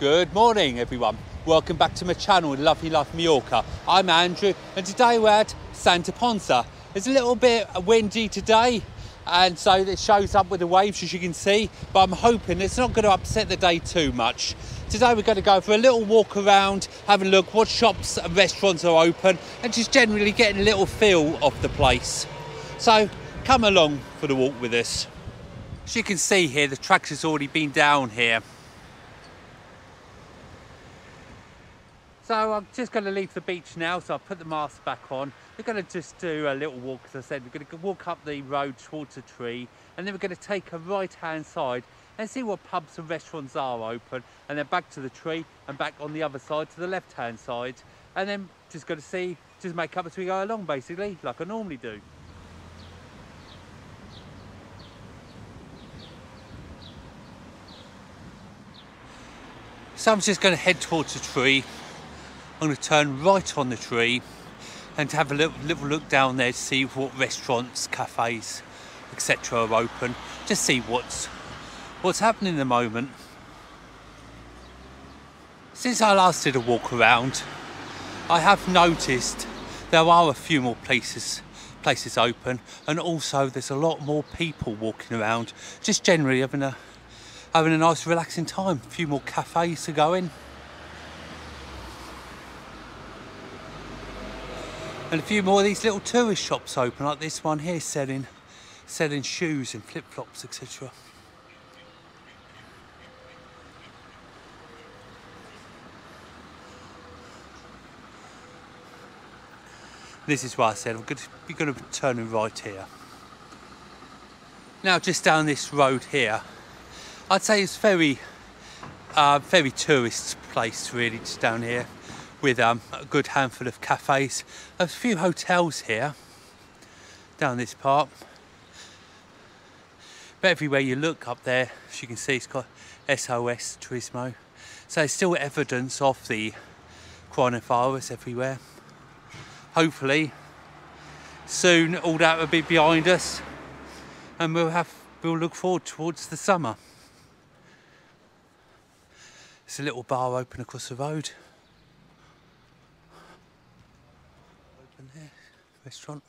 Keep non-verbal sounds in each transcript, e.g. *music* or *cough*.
Good morning, everyone. Welcome back to my channel, Loving Life Mallorca. I'm Andrew, and today we're at Santa Ponsa. It's a little bit windy today, and so it shows up with the waves, as you can see, but I'm hoping it's not going to upset the day too much. Today we're going to go for a little walk around, have a look what shops and restaurants are open, and just generally getting a little feel of the place. So come along for the walk with us. As you can see here, the tractor's already been down here. So I'm just going to leave the beach now, so I'll put the mask back on. We're going to just do a little walk, as I said. We're going to walk up the road towards a tree, and then we're going to take a right-hand side and see what pubs and restaurants are open, and then back to the tree and back on the other side to the left-hand side, and then just going to see, just make up as we go along, basically, like I normally do. So I'm just going to head towards the tree I'm going to turn right on the tree and have a little, little look down there to see what restaurants, cafes, etc. are open. Just see what's what's happening in the moment. Since I last did a walk around, I have noticed there are a few more places places open and also there's a lot more people walking around just generally having a having a nice relaxing time a few more cafes to go in and a few more of these little tourist shops open like this one here selling selling shoes and flip-flops etc this is why I said I'm going to be going to right here. Now just down this road here I'd say it's very uh, very tourist place really just down here with um, a good handful of cafes. There's A few hotels here down this part. But everywhere you look up there, as you can see, it's got SOS Turismo. So there's still evidence of the coronavirus everywhere. Hopefully, soon all that will be behind us and we'll have we'll look forward towards the summer. There's a little bar open across the road. Restaurant.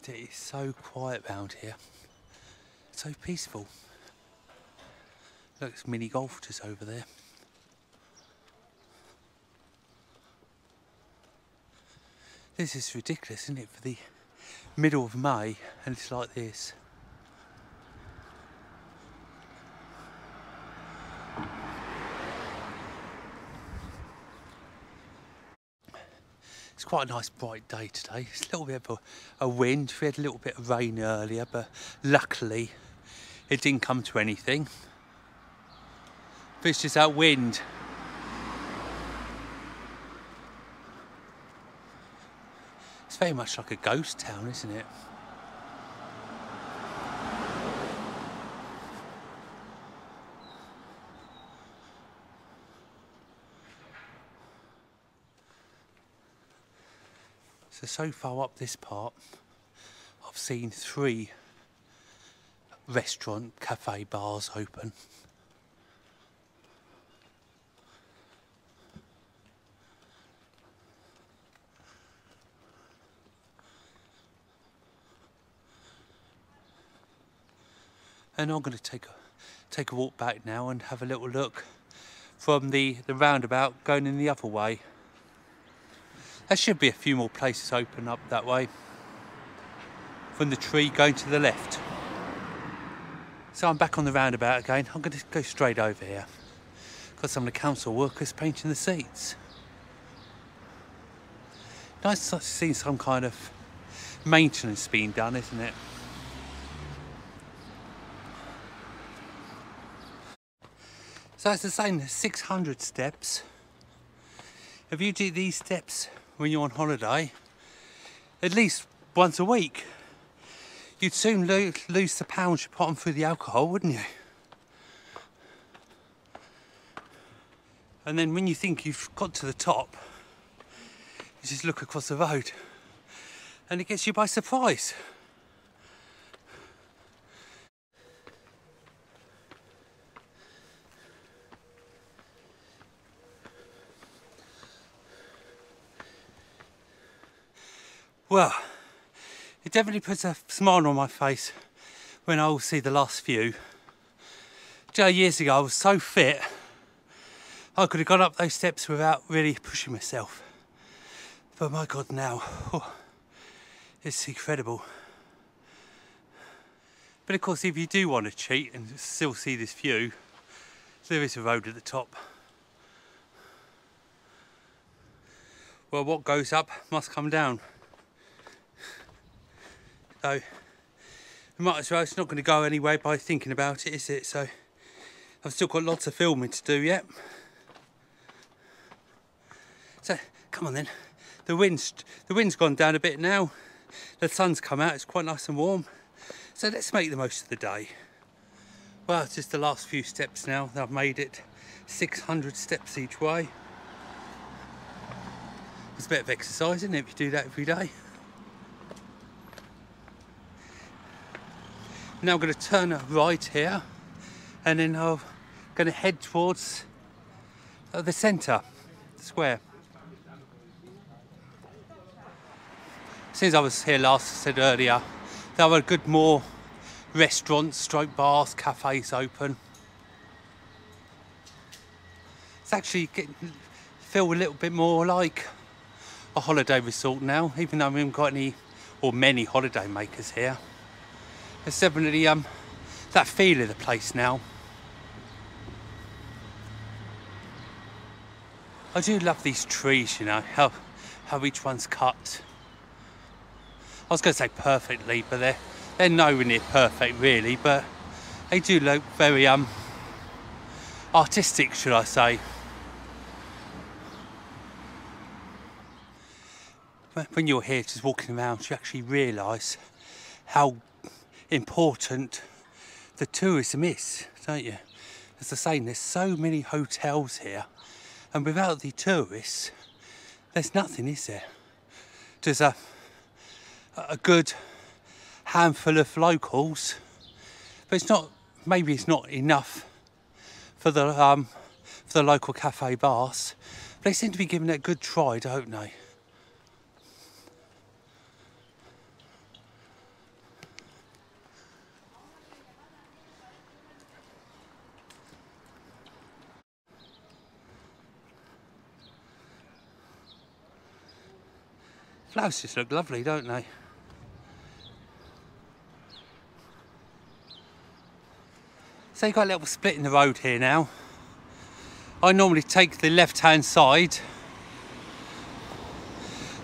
But It is so quiet round here. so peaceful. Looks mini golf just over there. This is ridiculous, isn't it? For the middle of May and it's like this. Quite a nice bright day today. It's a little bit of a, a wind. We had a little bit of rain earlier, but luckily it didn't come to anything. But it's just that wind. It's very much like a ghost town, isn't it? So, so far up this part, I've seen three restaurant, cafe, bars open. And I'm going to take a take a walk back now and have a little look from the, the roundabout going in the other way. There should be a few more places open up that way from the tree going to the left. So I'm back on the roundabout again. I'm going to go straight over here. Got some of the council workers painting the seats. Nice to see some kind of maintenance being done, isn't it? So it's the same, 600 steps. If you do these steps when you're on holiday, at least once a week, you'd soon lo lose the pounds you put on through the alcohol, wouldn't you? And then when you think you've got to the top, you just look across the road and it gets you by surprise. Well, it definitely puts a smile on my face when I will see the last few. Joe, years ago, I was so fit, I could have gone up those steps without really pushing myself. But my God, now, oh, it's incredible. But of course, if you do want to cheat and still see this view, there is a road at the top. Well, what goes up must come down. So, we might as well, it's not going to go anywhere by thinking about it, is it? So, I've still got lots of filming to do yet. So, come on then. The wind's, the wind's gone down a bit now. The sun's come out, it's quite nice and warm. So let's make the most of the day. Well, it's just the last few steps now. I've made it 600 steps each way. It's a bit of exercise, isn't it, if you do that every day? Now I'm going to turn right here and then I'm going to head towards uh, the centre, the square. Since I was here last, I said earlier, there were good more restaurants, stroke bars, cafes open. It's actually getting, feel a little bit more like a holiday resort now, even though we haven't got any or many holiday makers here. There's definitely um, that feel of the place now. I do love these trees, you know, how, how each one's cut. I was going to say perfectly, but they're, they're nowhere near perfect really, but they do look very um, artistic, should I say. When you're here just walking around, you actually realise how important the tourism is, don't you? As I say, there's so many hotels here, and without the tourists, there's nothing, is there? There's a a good handful of locals, but it's not. Maybe it's not enough for the um, for the local cafe bars. But they seem to be giving it a good try, don't they? Flowers just look lovely, don't they? So you've got a little split in the road here now. I normally take the left hand side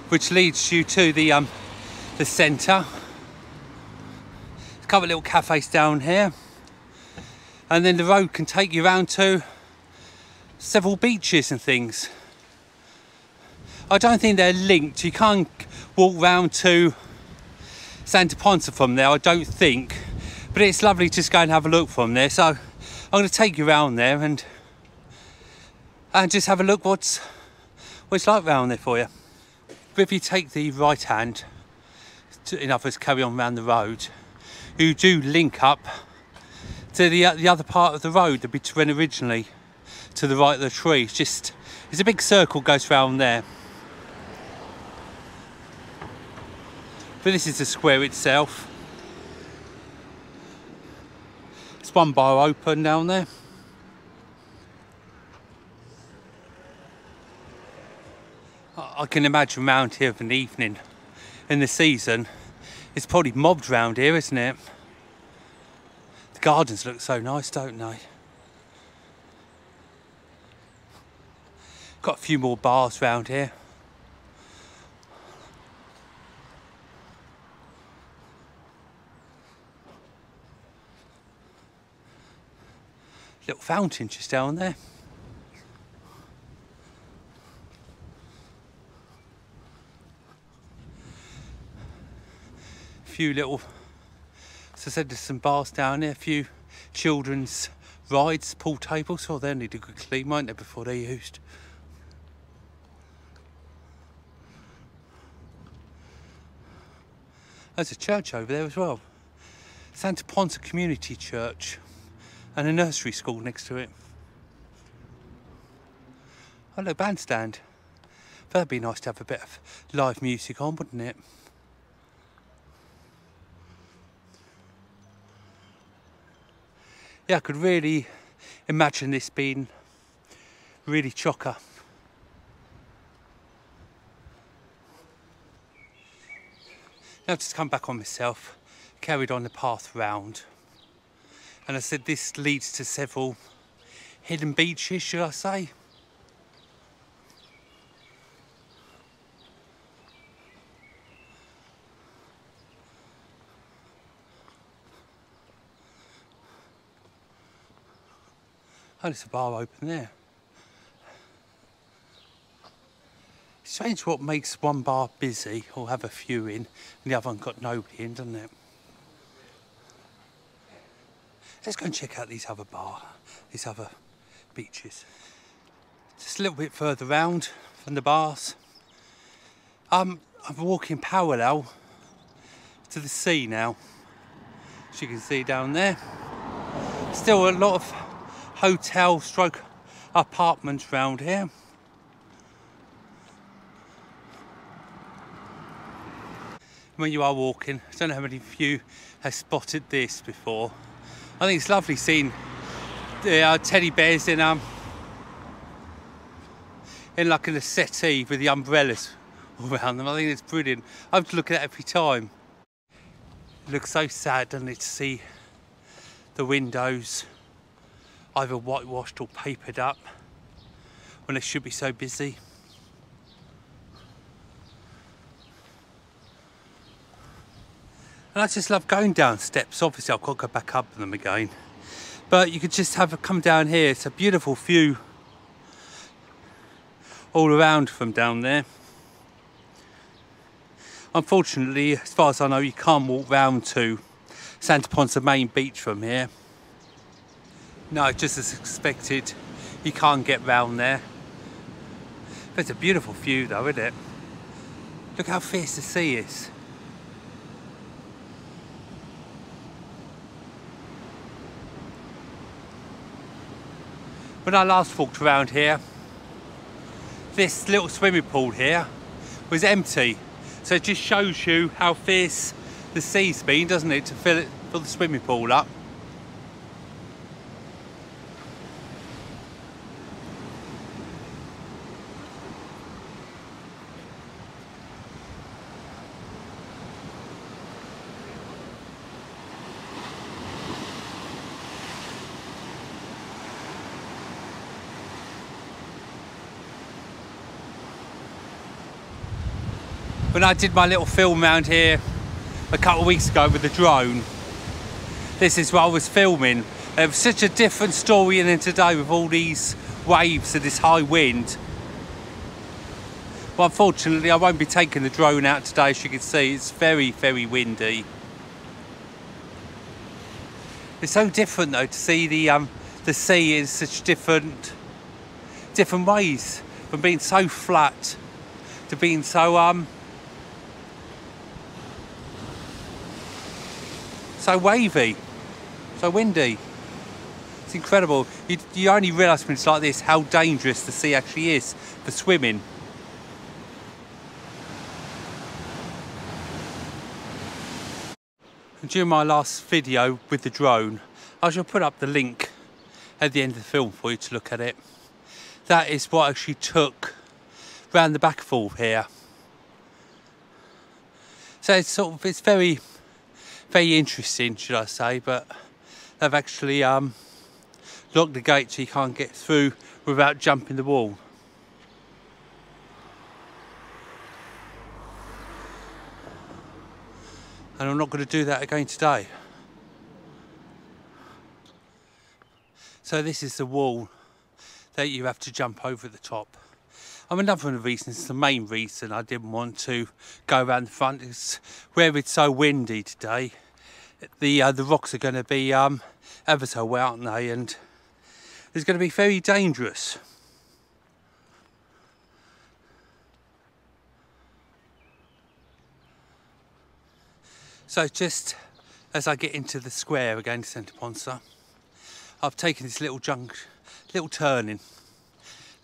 which leads you to the um, the centre. A couple of little cafes down here. And then the road can take you around to several beaches and things. I don't think they're linked. You can't walk round to Santa Ponsa from there, I don't think. But it's lovely to just go and have a look from there. So I'm going to take you around there and and just have a look what's what it's like around there for you. But if you take the right hand to, in other carry on around the road you do link up to the, uh, the other part of the road that we went originally to the right of the tree. It's just it's a big circle goes around there but this is the square itself It's one bar open down there. I can imagine round here of an evening in the season. It's probably mobbed round here, isn't it? The gardens look so nice, don't they? Got a few more bars round here. Little fountain just down there. A few little, as I said, there's some bars down there, a few children's rides, pool tables. Oh, they need a good clean, won't they, before they're used. There's a church over there as well. Santa Ponsa Community Church and a nursery school next to it. Oh look, bandstand. That'd be nice to have a bit of live music on, wouldn't it? Yeah, I could really imagine this being really chocker. Now just come back on myself, carried on the path round. And I said this leads to several hidden beaches, should I say. Oh, there's a bar open there. Strange what makes one bar busy or have a few in and the other one got nobody in, doesn't it? Let's go and check out these other bar, these other beaches. Just a little bit further round from the bars. Um, I'm walking parallel to the sea now. As you can see down there. Still a lot of hotel stroke apartments round here. When you are walking, I don't know how many of you have spotted this before. I think it's lovely seeing the uh, teddy bears in um in like in a settee with the umbrellas *laughs* around them. I think it's brilliant. I have to look at it every time. It looks so sad, doesn't it, to see the windows either whitewashed or papered up when they should be so busy. And I just love going down steps. Obviously, I've got to go back up them again. But you could just have a come down here. It's a beautiful view all around from down there. Unfortunately, as far as I know, you can't walk round to Santa Ponsa main beach from here. No, just as expected, you can't get round there. But it's a beautiful view though, isn't it? Look how fierce the sea is. When I last walked around here, this little swimming pool here was empty. So it just shows you how fierce the sea's been, doesn't it, to fill it, fill the swimming pool up. I did my little film around here a couple of weeks ago with the drone, this is what I was filming. It was such a different story than today with all these waves and this high wind. Well, unfortunately, I won't be taking the drone out today, as you can see. It's very, very windy. It's so different, though, to see the um, the sea in such different different ways, from being so flat to being so um, so wavy, so windy. It's incredible. You, you only realise when it's like this how dangerous the sea actually is for swimming. During my last video with the drone, I shall put up the link at the end of the film for you to look at it. That is what I actually took round the back fall here. So it's sort of, it's very very interesting, should I say, but they've actually um, locked the gate so you can't get through without jumping the wall. And I'm not going to do that again today. So this is the wall that you have to jump over at the top. Mean, another one of the reasons, the main reason I didn't want to go around the front is where it's so windy today. The uh, the rocks are going to be um, ever so wet, aren't they? And it's going to be very dangerous. So just as I get into the square again, Santa Ponsa, I've taken this little junk, little turning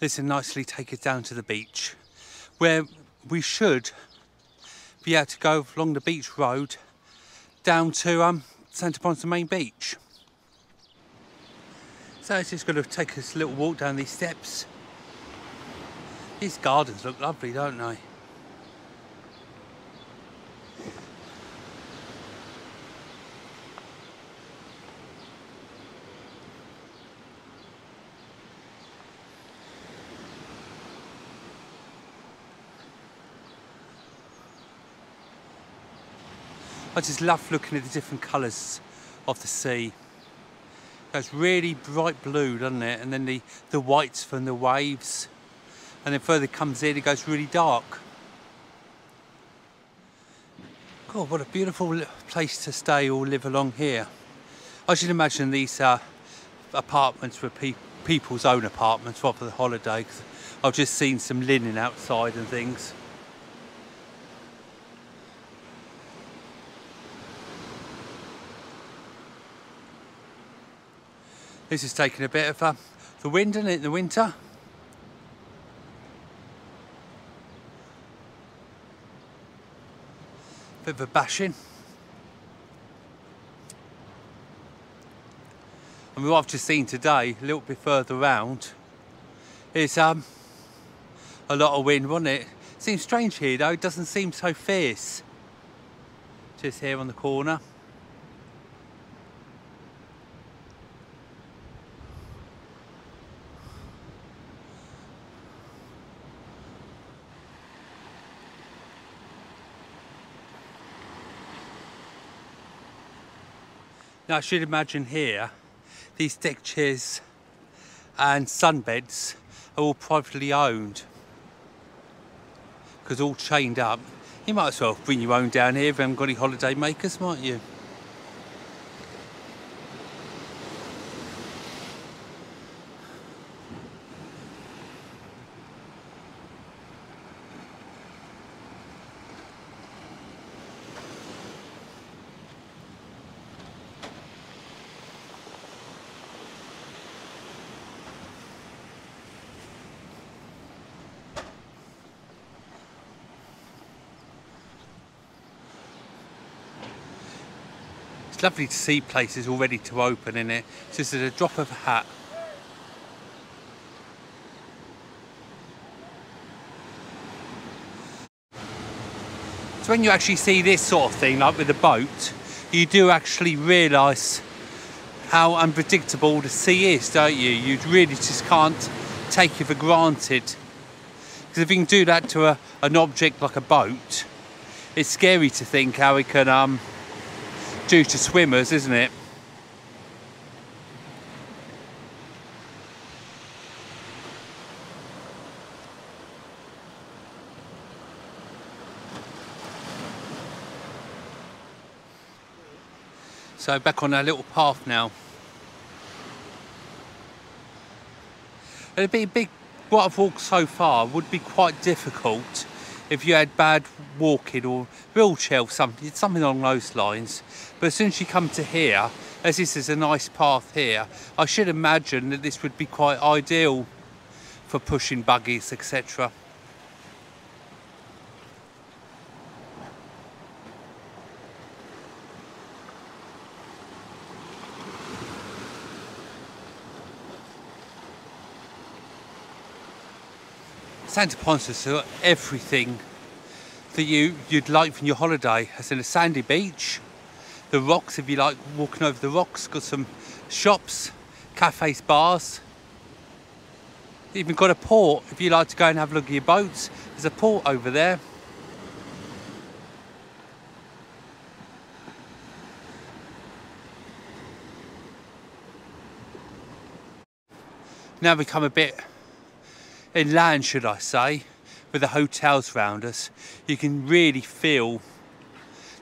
this will nicely take us down to the beach where we should be able to go along the beach road down to um, Santa Ponsa main beach. So it's just going to take us a little walk down these steps. These gardens look lovely, don't they? I just love looking at the different colours of the sea. Goes really bright blue, doesn't it? And then the, the whites from the waves. And then further comes in, it goes really dark. God, what a beautiful place to stay or live along here. I should imagine these uh, apartments were pe people's own apartments rather than holidays. I've just seen some linen outside and things. This is taking a bit of uh, the wind in it in the winter. Bit of a bashing. And what I've just seen today, a little bit further round, is um, a lot of wind, wasn't it? Seems strange here though, it doesn't seem so fierce. Just here on the corner. Now I should imagine here, these deck chairs and sunbeds are all privately owned because all chained up. You might as well bring your own down here if you haven't got any holiday makers, might you? Lovely to see places all ready to open in it. Just at a drop of a hat. So when you actually see this sort of thing, like with a boat, you do actually realise how unpredictable the sea is, don't you? You really just can't take it for granted. Because if you can do that to a, an object like a boat, it's scary to think how it can um, do to swimmers, isn't it? So back on our little path now. It'd be a big, what I've walked so far would be quite difficult if you had bad walking or wheelchair or something, something along those lines. But as soon as you come to here, as this is a nice path here, I should imagine that this would be quite ideal for pushing buggies, etc. Santa Ponsa's got everything that you, you'd like from your holiday. As in a sandy beach, the rocks if you like walking over the rocks, got some shops, cafes, bars. Even got a port if you like to go and have a look at your boats. There's a port over there. Now we come a bit inland, should I say, with the hotels round us, you can really feel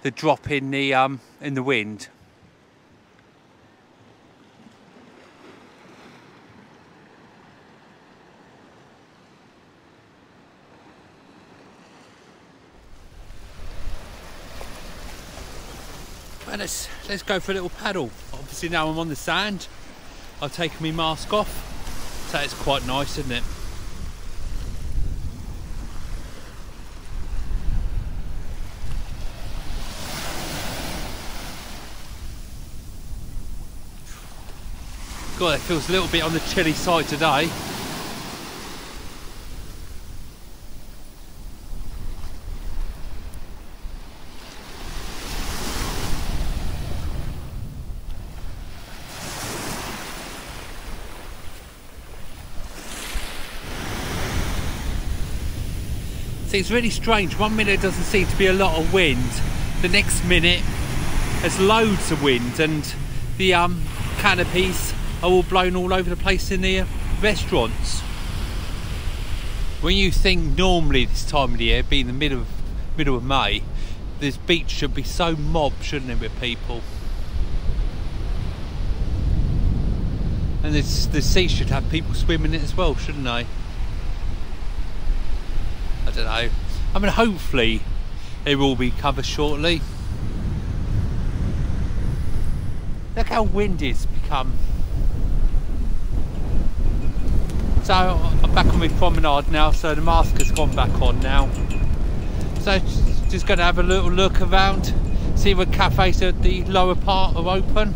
the drop in the um, in the wind. Well, let's let's go for a little paddle. Obviously now I'm on the sand. I've taken my mask off, so it's quite nice, isn't it? God, it feels a little bit on the chilly side today. See, it's really strange. One minute doesn't seem to be a lot of wind. The next minute, there's loads of wind and the um, canopies are all blown all over the place in the uh, restaurants. When you think normally this time of the year, being the middle of, middle of May, this beach should be so mobbed, shouldn't it, with people? And this, the sea should have people swimming in it as well, shouldn't they? I don't know. I mean, hopefully it will be covered shortly. Look how windy it's become. So I'm back on my promenade now, so the mask has gone back on now. So just going to have a little look around, see what cafes at the lower part are open,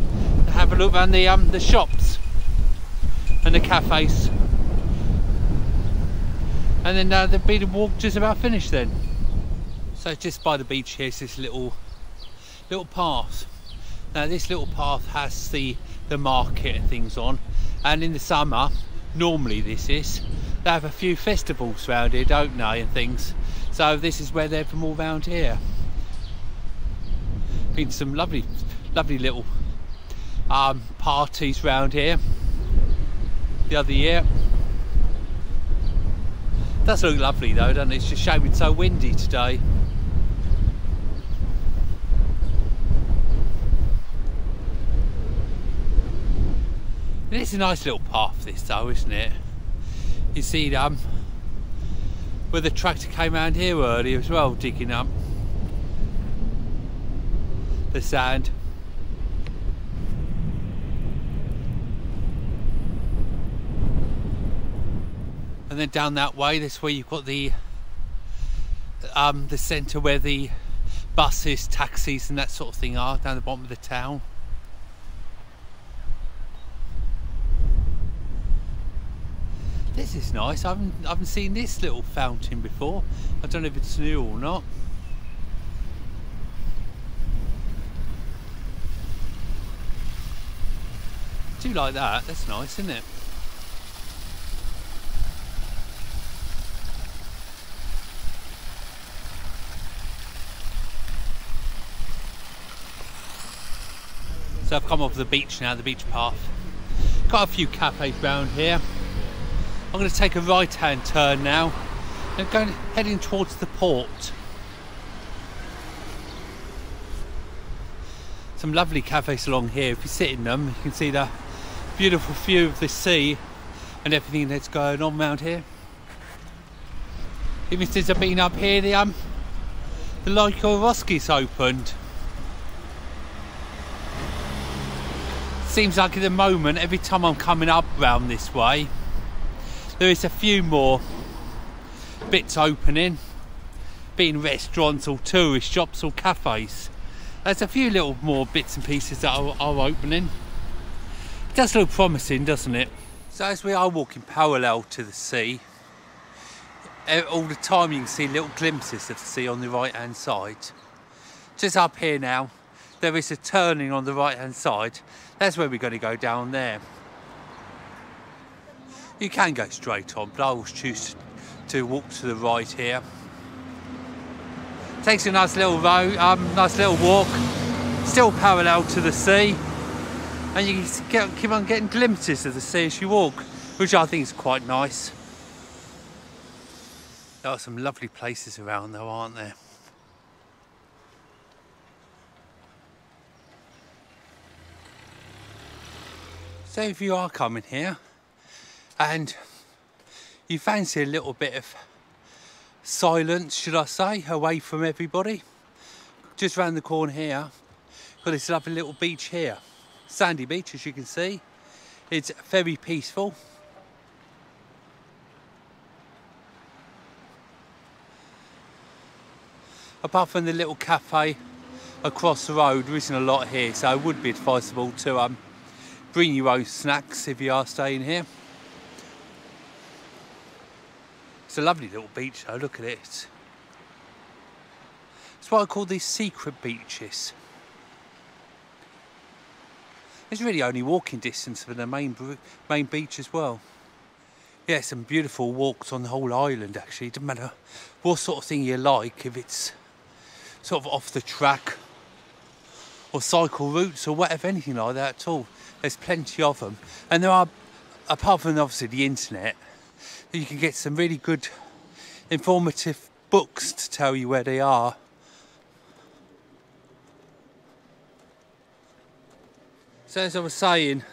have a look around the um the shops and the cafes and then uh, the beat walk just about finished then. So just by the beach here is this little little path. Now this little path has the the market and things on, and in the summer, normally this is, they have a few festivals around here, don't they, and things. So this is where they're from all around here. Been some lovely, lovely little um, parties round here the other year. Does look lovely though, doesn't it? It's just shame it's so windy today. It is a nice little path this though, isn't it? You see um where the tractor came around here earlier as well, digging up the sand. and then down that way that's where you've got the um, the centre where the buses, taxis and that sort of thing are down the bottom of the town. This is nice. I haven't, I haven't seen this little fountain before. I don't know if it's new or not. I do like that. That's nice, isn't it? So I've come off the beach now, the beach path. Got a few cafes around here. I'm going to take a right hand turn now and going heading towards the port. Some lovely cafes along here. If you sit in them, you can see the beautiful view of the sea and everything that's going on around here. Even since I've been up here, the um, the Lyko Roski's opened. seems like at the moment every time I'm coming up round this way there is a few more bits opening. Being restaurants or tourist shops or cafes. There's a few little more bits and pieces that are, are opening. It does look promising doesn't it? So as we are walking parallel to the sea eh, all the time you can see little glimpses of the sea on the right hand side. Just up here now there is a turning on the right hand side. That's where we're going to go down there you can go straight on but I will choose to walk to the right here. Takes a nice little road um, nice little walk. Still parallel to the sea. And you get, keep on getting glimpses of the sea as you walk which I think is quite nice. There are some lovely places around though aren't there? So if you are coming here and you fancy a little bit of silence, should I say, away from everybody, just round the corner here, got this lovely little beach here. Sandy beach, as you can see. It's very peaceful. Apart from the little cafe across the road, there isn't a lot here, so it would be advisable to um, Bring your own snacks if you are staying here. It's a lovely little beach though, look at it. It's what I call these secret beaches. It's really only walking distance from the main main beach as well. Yeah, some beautiful walks on the whole island actually. It doesn't matter what sort of thing you like, if it's sort of off the track or cycle routes or whatever, anything like that at all. There's plenty of them. And there are, apart from obviously the internet, you can get some really good informative books to tell you where they are. So as I was saying,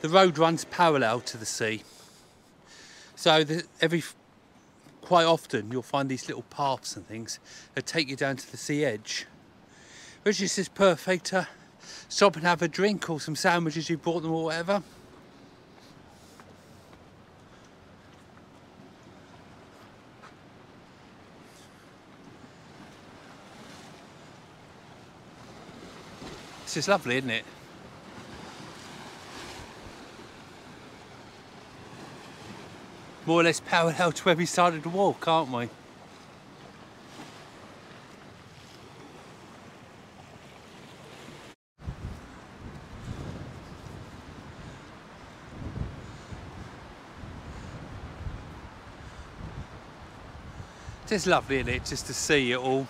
the road runs parallel to the sea. So the, every quite often you'll find these little paths and things that take you down to the sea edge, which is just perfect to stop and have a drink or some sandwiches you brought them or whatever. It's just lovely, isn't it? more or less parallel to where we started to walk, aren't we? It's lovely, isn't it, just to see it all.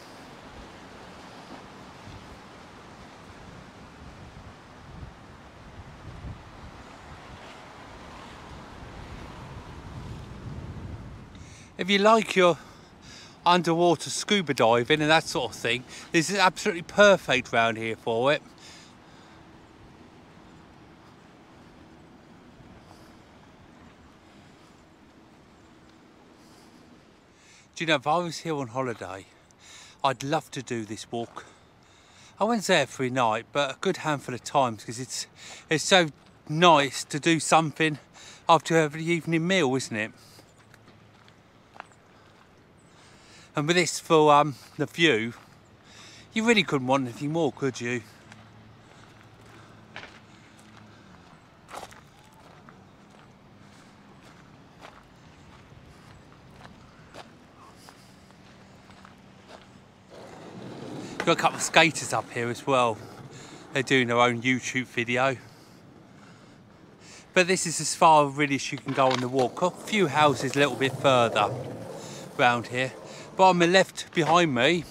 You like your underwater scuba diving and that sort of thing, this is absolutely perfect round here for it. Do you know, if I was here on holiday, I'd love to do this walk. I went there every night, but a good handful of times because it's it's so nice to do something after every evening meal, isn't it? And with this for um, the view, you really couldn't want anything more, could you? Got a couple of skaters up here as well. They're doing their own YouTube video. But this is as far really as you can go on the walk. A few houses a little bit further around here. But on the left behind me,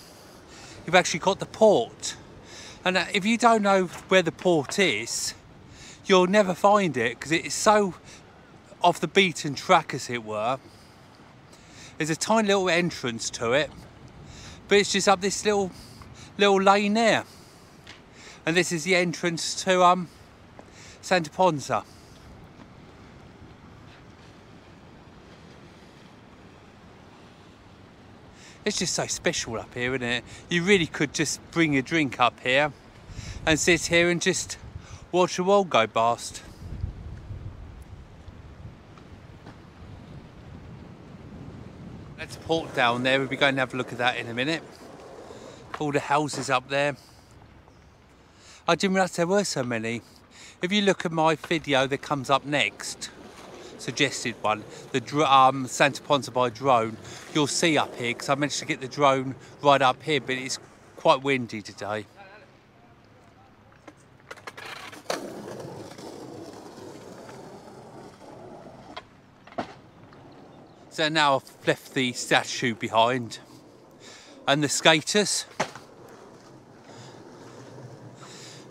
you've actually got the port. And uh, if you don't know where the port is, you'll never find it because it's so off the beaten track, as it were. There's a tiny little entrance to it, but it's just up this little little lane there. And this is the entrance to um, Santa Ponsa. It's just so special up here, isn't it? You really could just bring a drink up here and sit here and just watch the world go past. Let's port down there. We'll be going to have a look at that in a minute. All the houses up there. I didn't realise there were so many. If you look at my video that comes up next, suggested one, the um, Santa Ponsa by drone, you'll see up here, because I managed to get the drone right up here, but it's quite windy today. So now I've left the statue behind and the skaters.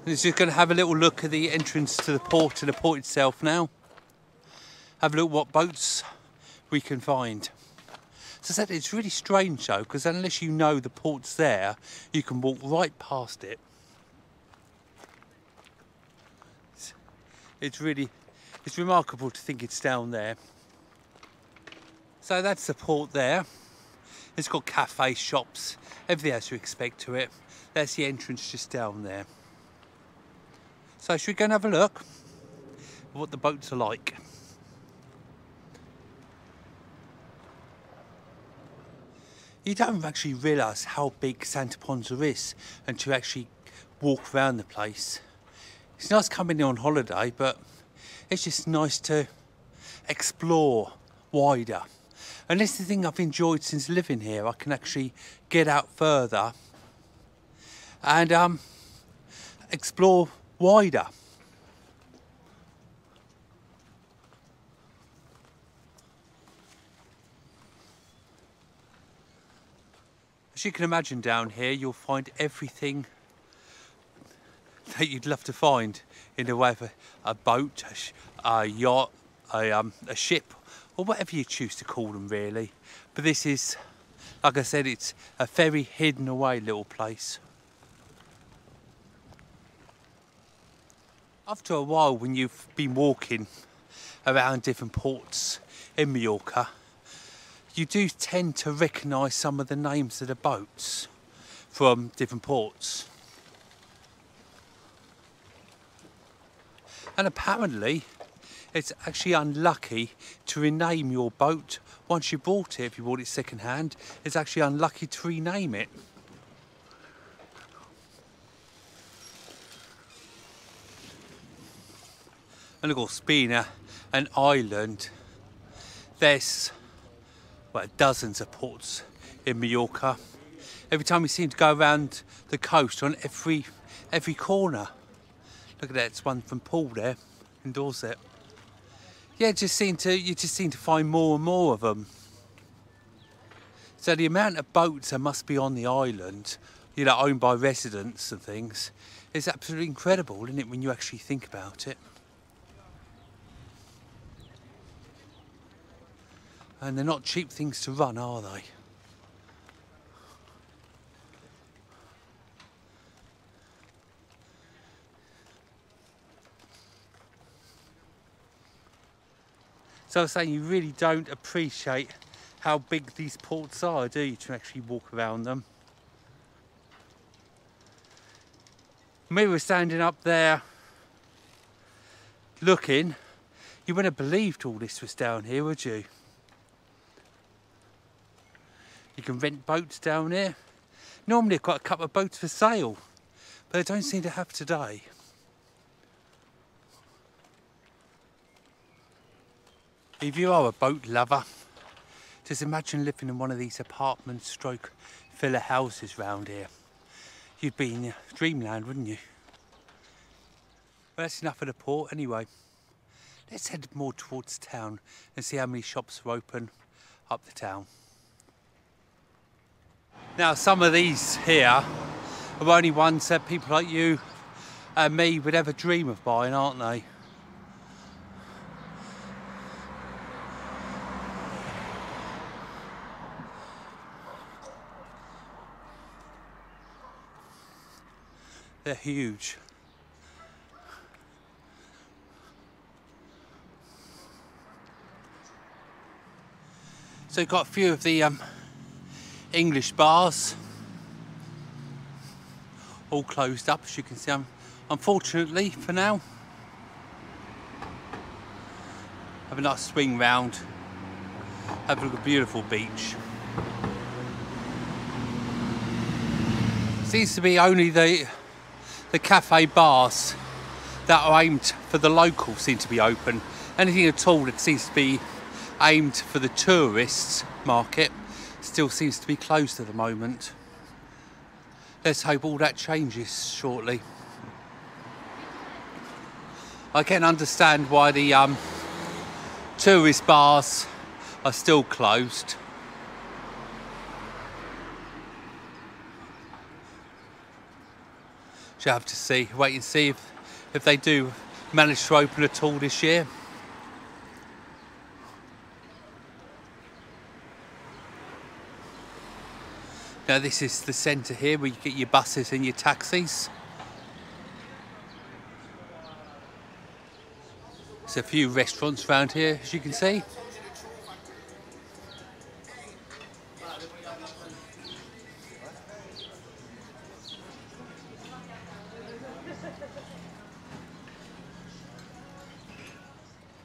And just going to have a little look at the entrance to the port and the port itself now have a look what boats we can find. So I said it's really strange though, because unless you know the port's there, you can walk right past it. It's, it's really, it's remarkable to think it's down there. So that's the port there. It's got cafes, shops, everything else you expect to it. That's the entrance just down there. So should we go and have a look at what the boats are like? You don't actually realise how big Santa Ponsa is until you actually walk around the place. It's nice coming here on holiday, but it's just nice to explore wider. And this is the thing I've enjoyed since living here. I can actually get out further and um, explore wider. As you can imagine down here, you'll find everything that you'd love to find in the way of a, a boat, a, a yacht, a, um, a ship, or whatever you choose to call them really. But this is, like I said, it's a very hidden away little place. After a while, when you've been walking around different ports in Mallorca, you do tend to recognise some of the names of the boats from different ports. And apparently, it's actually unlucky to rename your boat once you bought it. If you bought it second hand, it's actually unlucky to rename it. And of course, being a, an island, there's well, dozens of ports in Mallorca. Every time we seem to go around the coast on every every corner. Look at that, it's one from Poole there in Dorset. Yeah, just seem to you just seem to find more and more of them. So the amount of boats there must be on the island, you know, owned by residents and things, is absolutely incredible, isn't it, when you actually think about it? And they're not cheap things to run, are they? So I was saying you really don't appreciate how big these ports are, do you, to actually walk around them. We were standing up there looking, you wouldn't have believed all this was down here, would you? You can rent boats down here. Normally I've got a couple of boats for sale, but I don't seem to have today. If you are a boat lover, just imagine living in one of these apartment stroke villa houses round here. You'd be in dreamland, wouldn't you? Well, that's enough of the port anyway. Let's head more towards town and see how many shops are open up the town. Now, some of these here are only ones that people like you and me would ever dream of buying, aren't they? They're huge. So you've got a few of the um, English bars. All closed up as you can see unfortunately for now. Have a nice swing round. Have a look at beautiful beach. Seems to be only the the cafe bars that are aimed for the locals seem to be open. Anything at all that seems to be aimed for the tourists market still seems to be closed at the moment. Let's hope all that changes shortly. I can understand why the um, tourist bars are still closed. Shall have to see, wait and see if, if they do manage to open at all this year. Now this is the centre here where you get your buses and your taxis. There's a few restaurants around here as you can see.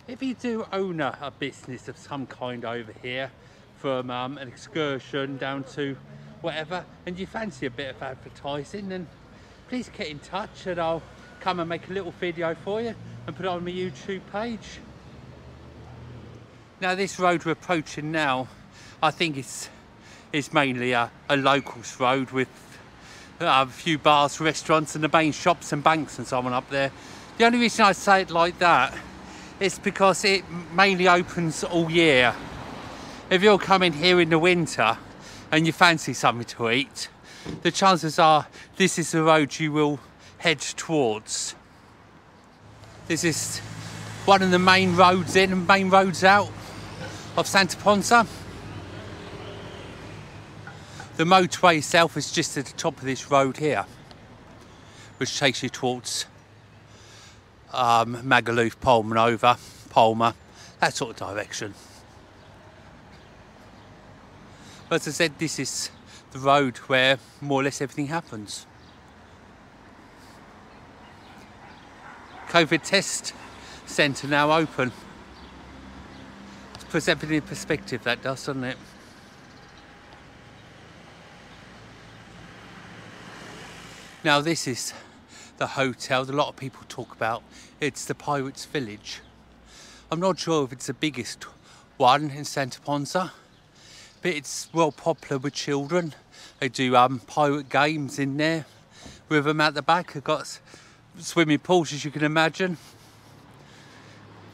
If you do own a, business of some kind over here, from um, an excursion down to whatever, and you fancy a bit of advertising, then please get in touch and I'll come and make a little video for you and put it on my YouTube page. Now this road we're approaching now, I think it's it's mainly a, a locals road with uh, a few bars, restaurants and the main shops and banks and so on up there. The only reason I say it like that is because it mainly opens all year. If you're coming here in the winter and you fancy something to eat, the chances are this is the road you will head towards. This is one of the main roads in and main roads out of Santa Ponsa. The motorway itself is just at the top of this road here, which takes you towards um, Magaluf, Palmanova, Palma, that sort of direction. But as I said, this is the road where more or less everything happens. COVID test centre now open. It puts everything in perspective, that does, doesn't it? Now this is the hotel that a lot of people talk about. It's the Pirates Village. I'm not sure if it's the biggest one in Santa Ponsa, but it's well popular with children. They do um, pirate games in there with them at the back. They've got swimming pools, as you can imagine.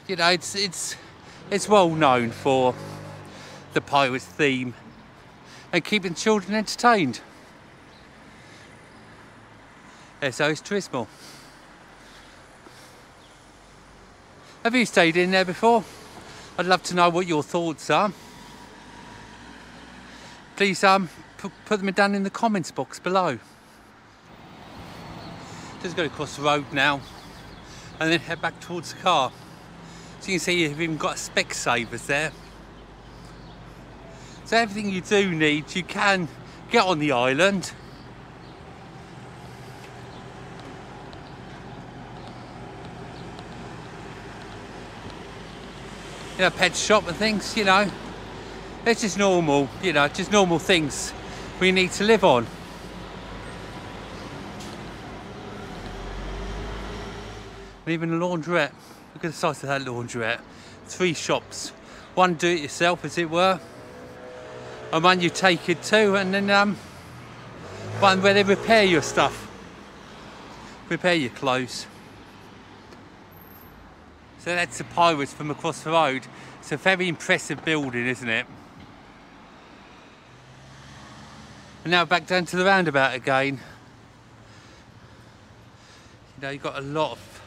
You know, it's it's it's well known for the pirate theme and keeping children entertained. SOS Turismo. Have you stayed in there before? I'd love to know what your thoughts are. Please um, put, them down in the comments box below. Just go across the road now and then head back towards the car. So you can see you've even got Specsavers there. So everything you do need, you can get on the island you know, pet shop and things, you know. It's just normal, you know, just normal things we need to live on. And even a laundrette. Look at the size of that laundrette. Three shops. One do it yourself, as it were. And one you take it to, and then um, one where they repair your stuff. Repair your clothes. So that's the Pirates from across the road. It's a very impressive building, isn't it? And now back down to the roundabout again. You know, you've got a lot of,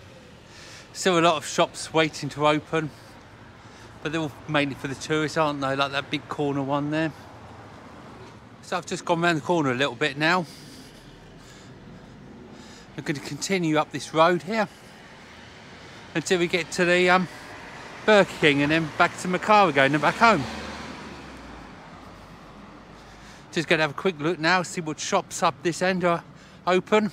still a lot of shops waiting to open. But they're all mainly for the tourists, aren't they? Like that big corner one there. So I've just gone around the corner a little bit now. I'm going to continue up this road here until we get to the um, Burger King and then back to Macau again and back home. Just going to have a quick look now, see what shops up this end are open.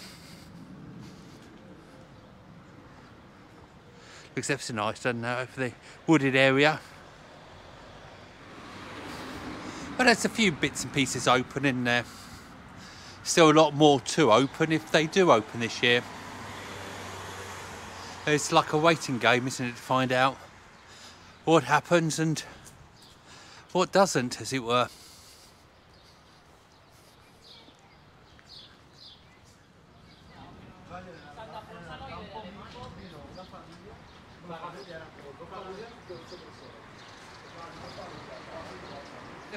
Looks ever so nice, doesn't it, for the wooded area. But there's a few bits and pieces open in there. Still a lot more to open if they do open this year. It's like a waiting game, isn't it, to find out what happens and what doesn't, as it were.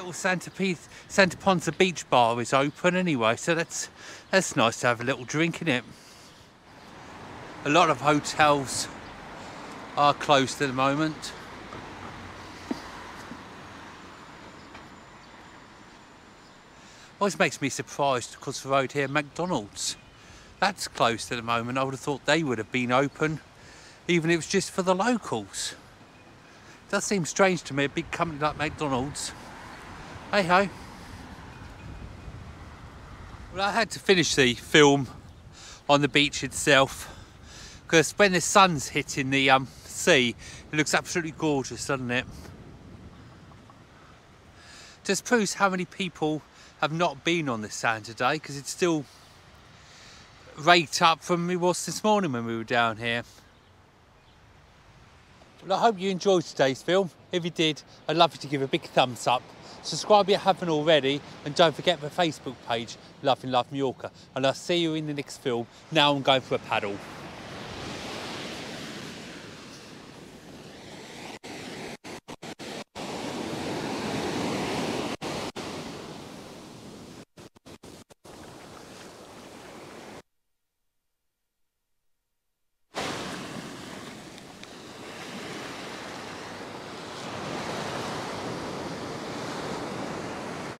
Little Santa, P Santa Ponsa Beach Bar is open anyway, so that's that's nice to have a little drink in it a lot of hotels are closed at the moment. Always makes me surprised across the road here, McDonald's. That's closed at the moment. I would have thought they would have been open, even if it was just for the locals. It does seem strange to me, a big company like McDonald's. Hey ho. Well, I had to finish the film on the beach itself because when the sun's hitting the um, sea it looks absolutely gorgeous doesn't it just proves how many people have not been on this sand today because it's still raked up from we was this morning when we were down here. Well, I hope you enjoyed today's film. If you did, I'd love you to give a big thumbs up. Subscribe if you haven't already, and don't forget the Facebook page, Loving Life Mallorca. And I'll see you in the next film. Now I'm going for a paddle.